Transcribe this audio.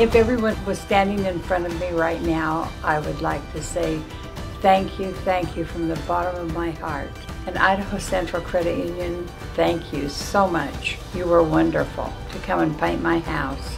If everyone was standing in front of me right now, I would like to say thank you, thank you from the bottom of my heart. And Idaho Central Credit Union, thank you so much. You were wonderful to come and paint my house.